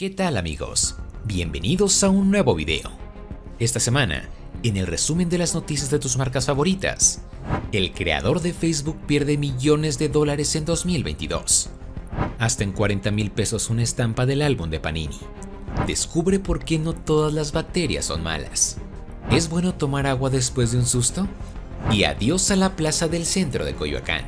¿Qué tal amigos? Bienvenidos a un nuevo video. Esta semana, en el resumen de las noticias de tus marcas favoritas, el creador de Facebook pierde millones de dólares en 2022. Hasta en 40 mil pesos una estampa del álbum de Panini. Descubre por qué no todas las bacterias son malas. ¿Es bueno tomar agua después de un susto? Y adiós a la plaza del centro de Coyoacán.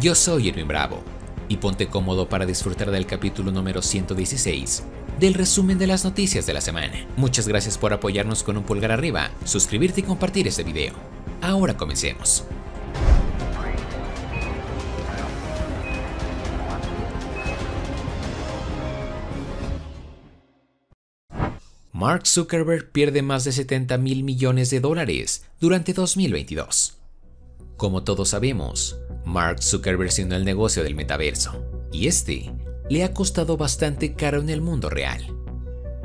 Yo soy Erwin Bravo y ponte cómodo para disfrutar del capítulo número 116 del resumen de las noticias de la semana. Muchas gracias por apoyarnos con un pulgar arriba, suscribirte y compartir este video. Ahora comencemos. Mark Zuckerberg pierde más de 70 mil millones de dólares durante 2022. Como todos sabemos, Mark Zuckerberg siendo el negocio del metaverso, y este le ha costado bastante caro en el mundo real.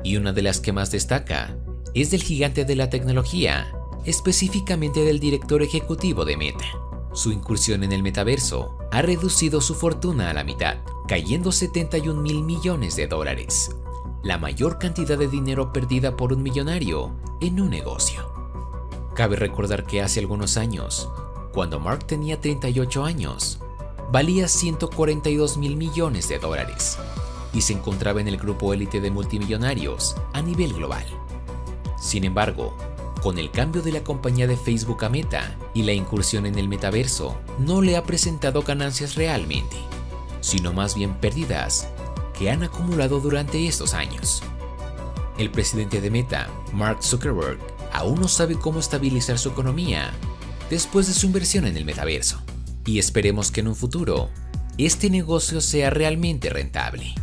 Y una de las que más destaca es del gigante de la tecnología, específicamente del director ejecutivo de Meta. Su incursión en el metaverso ha reducido su fortuna a la mitad, cayendo 71 mil millones de dólares, la mayor cantidad de dinero perdida por un millonario en un negocio. Cabe recordar que hace algunos años, cuando Mark tenía 38 años, valía 142 mil millones de dólares y se encontraba en el grupo élite de multimillonarios a nivel global. Sin embargo, con el cambio de la compañía de Facebook a Meta y la incursión en el metaverso, no le ha presentado ganancias realmente, sino más bien pérdidas que han acumulado durante estos años. El presidente de Meta, Mark Zuckerberg, aún no sabe cómo estabilizar su economía después de su inversión en el metaverso, y esperemos que en un futuro este negocio sea realmente rentable.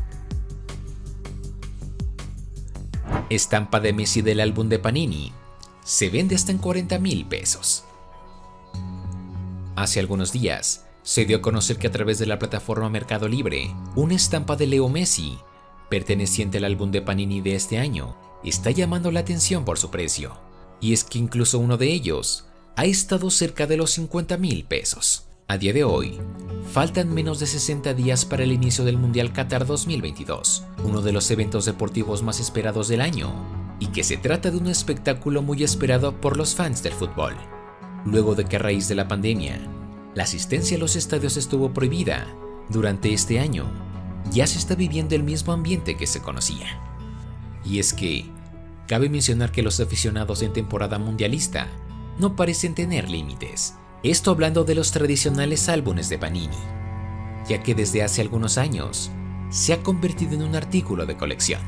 Estampa de Messi del álbum de Panini se vende hasta en 40 mil pesos. Hace algunos días, se dio a conocer que a través de la plataforma Mercado Libre, una estampa de Leo Messi, perteneciente al álbum de Panini de este año, está llamando la atención por su precio. Y es que incluso uno de ellos ha estado cerca de los 50 mil pesos. A día de hoy, faltan menos de 60 días para el inicio del Mundial Qatar 2022, uno de los eventos deportivos más esperados del año, y que se trata de un espectáculo muy esperado por los fans del fútbol. Luego de que a raíz de la pandemia, la asistencia a los estadios estuvo prohibida, durante este año ya se está viviendo el mismo ambiente que se conocía. Y es que, cabe mencionar que los aficionados en temporada mundialista no parecen tener límites, esto hablando de los tradicionales álbumes de Panini, ya que desde hace algunos años se ha convertido en un artículo de colección.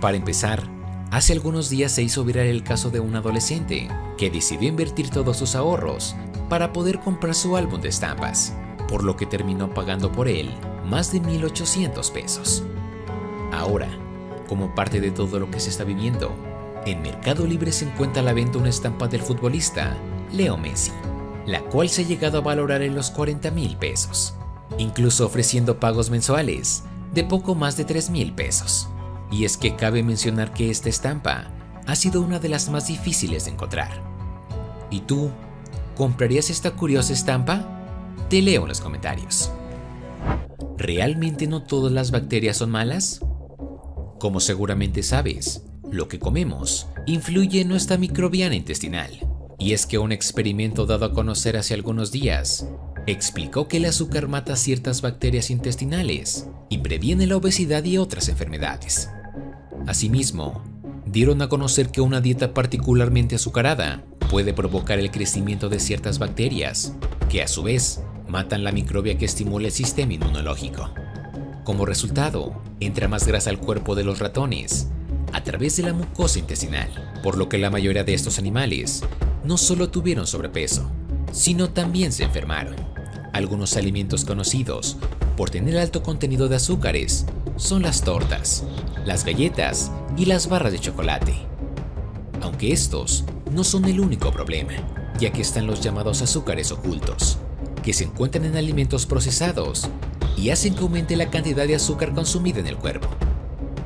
Para empezar, hace algunos días se hizo viral el caso de un adolescente que decidió invertir todos sus ahorros para poder comprar su álbum de estampas, por lo que terminó pagando por él más de 1.800 pesos. Ahora, como parte de todo lo que se está viviendo, en Mercado Libre se encuentra a la venta una estampa del futbolista Leo Messi la cual se ha llegado a valorar en los 40 mil pesos, incluso ofreciendo pagos mensuales de poco más de 3 mil pesos. Y es que cabe mencionar que esta estampa ha sido una de las más difíciles de encontrar. ¿Y tú, comprarías esta curiosa estampa? Te leo en los comentarios. ¿Realmente no todas las bacterias son malas? Como seguramente sabes, lo que comemos influye en nuestra microbiana intestinal y es que un experimento dado a conocer hace algunos días explicó que el azúcar mata ciertas bacterias intestinales y previene la obesidad y otras enfermedades. Asimismo, dieron a conocer que una dieta particularmente azucarada puede provocar el crecimiento de ciertas bacterias, que a su vez matan la microbia que estimula el sistema inmunológico. Como resultado, entra más grasa al cuerpo de los ratones a través de la mucosa intestinal, por lo que la mayoría de estos animales no solo tuvieron sobrepeso, sino también se enfermaron. Algunos alimentos conocidos por tener alto contenido de azúcares son las tortas, las galletas y las barras de chocolate. Aunque estos no son el único problema, ya que están los llamados azúcares ocultos, que se encuentran en alimentos procesados y hacen que aumente la cantidad de azúcar consumida en el cuerpo.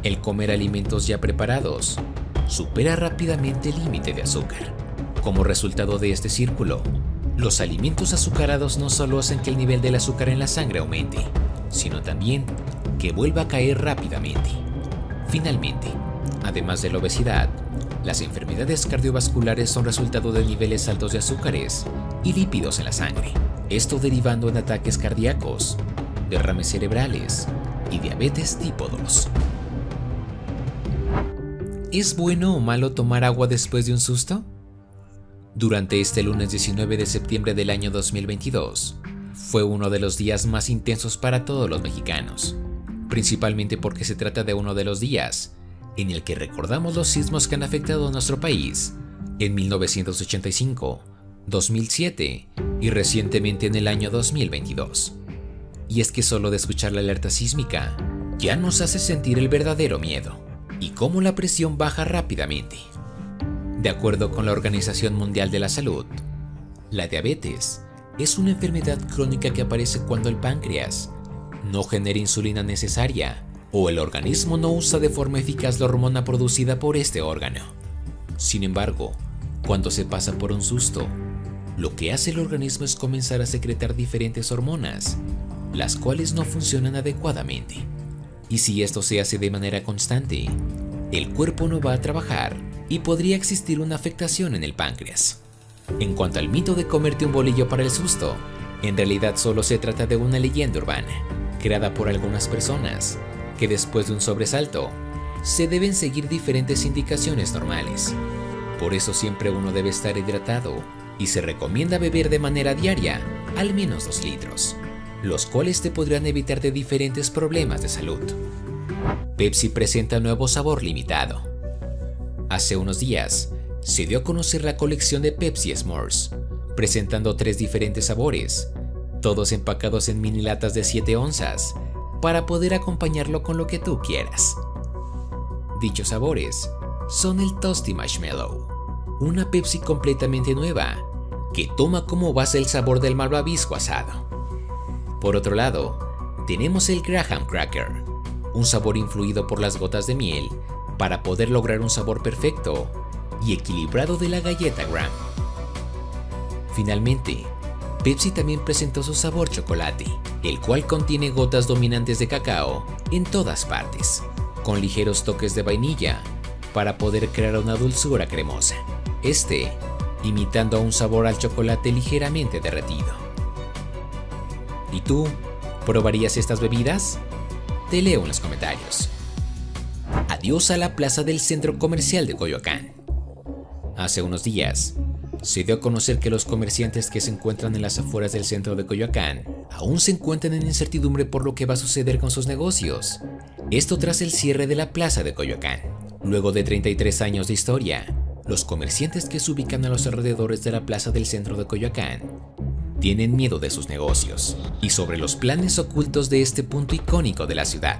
El comer alimentos ya preparados supera rápidamente el límite de azúcar como resultado de este círculo, los alimentos azucarados no solo hacen que el nivel del azúcar en la sangre aumente, sino también que vuelva a caer rápidamente. Finalmente, además de la obesidad, las enfermedades cardiovasculares son resultado de niveles altos de azúcares y lípidos en la sangre, esto derivando en ataques cardíacos, derrames cerebrales y diabetes tipo 2. ¿Es bueno o malo tomar agua después de un susto? Durante este lunes 19 de septiembre del año 2022, fue uno de los días más intensos para todos los mexicanos, principalmente porque se trata de uno de los días en el que recordamos los sismos que han afectado a nuestro país en 1985, 2007 y recientemente en el año 2022. Y es que solo de escuchar la alerta sísmica ya nos hace sentir el verdadero miedo y cómo la presión baja rápidamente. De acuerdo con la Organización Mundial de la Salud, la diabetes es una enfermedad crónica que aparece cuando el páncreas no genera insulina necesaria o el organismo no usa de forma eficaz la hormona producida por este órgano. Sin embargo, cuando se pasa por un susto, lo que hace el organismo es comenzar a secretar diferentes hormonas, las cuales no funcionan adecuadamente. Y si esto se hace de manera constante, el cuerpo no va a trabajar y podría existir una afectación en el páncreas. En cuanto al mito de comerte un bolillo para el susto, en realidad solo se trata de una leyenda urbana, creada por algunas personas, que después de un sobresalto, se deben seguir diferentes indicaciones normales. Por eso siempre uno debe estar hidratado y se recomienda beber de manera diaria al menos 2 litros, los cuales te podrán evitar de diferentes problemas de salud. Pepsi presenta nuevo sabor limitado. Hace unos días, se dio a conocer la colección de Pepsi S'mores, presentando tres diferentes sabores, todos empacados en mini latas de 7 onzas, para poder acompañarlo con lo que tú quieras. Dichos sabores son el Toasty Marshmallow, una Pepsi completamente nueva, que toma como base el sabor del malvavisco asado. Por otro lado, tenemos el Graham Cracker, un sabor influido por las gotas de miel para poder lograr un sabor perfecto y equilibrado de la galleta Graham. Finalmente, Pepsi también presentó su sabor chocolate, el cual contiene gotas dominantes de cacao en todas partes, con ligeros toques de vainilla para poder crear una dulzura cremosa, este imitando a un sabor al chocolate ligeramente derretido. ¿Y tú? ¿Probarías estas bebidas? Te leo en los comentarios. Adiós a la plaza del centro comercial de Coyoacán. Hace unos días, se dio a conocer que los comerciantes que se encuentran en las afueras del centro de Coyoacán aún se encuentran en incertidumbre por lo que va a suceder con sus negocios. Esto tras el cierre de la plaza de Coyoacán. Luego de 33 años de historia, los comerciantes que se ubican a los alrededores de la plaza del centro de Coyoacán tienen miedo de sus negocios y sobre los planes ocultos de este punto icónico de la ciudad.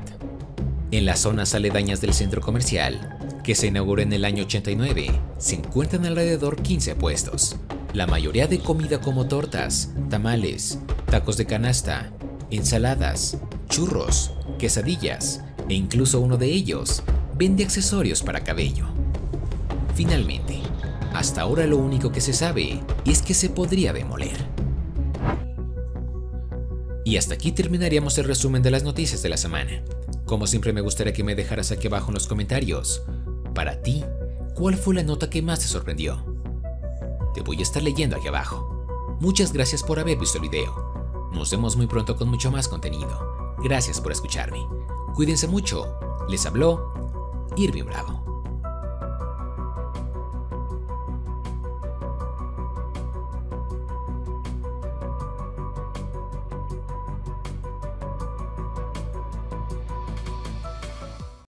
En las zonas aledañas del centro comercial, que se inauguró en el año 89, se encuentran alrededor 15 puestos, la mayoría de comida como tortas, tamales, tacos de canasta, ensaladas, churros, quesadillas e incluso uno de ellos vende accesorios para cabello. Finalmente, hasta ahora lo único que se sabe es que se podría demoler. Y hasta aquí terminaríamos el resumen de las noticias de la semana. Como siempre me gustaría que me dejaras aquí abajo en los comentarios para ti, ¿cuál fue la nota que más te sorprendió? Te voy a estar leyendo aquí abajo. Muchas gracias por haber visto el video. Nos vemos muy pronto con mucho más contenido. Gracias por escucharme. Cuídense mucho. Les habló Irving Bravo.